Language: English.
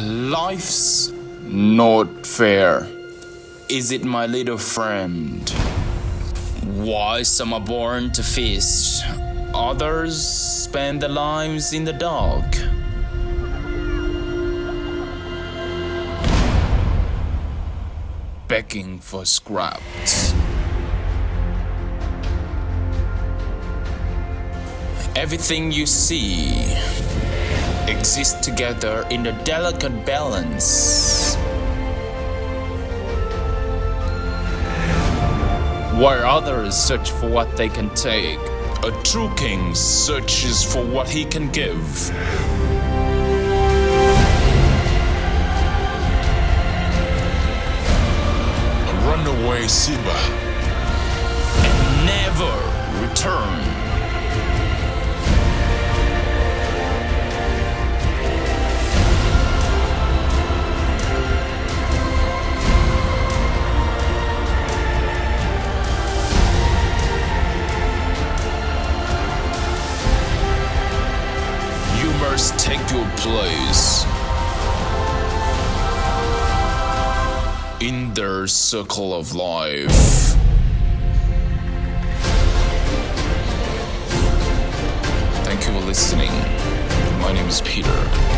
Life's not fair. Is it, my little friend? Why some are born to feast, others spend their lives in the dark. Begging for scraps. Everything you see exists together in a delicate balance. While others search for what they can take, a true king searches for what he can give. A runaway Simba. Must take your place in their circle of life. Thank you for listening. My name is Peter.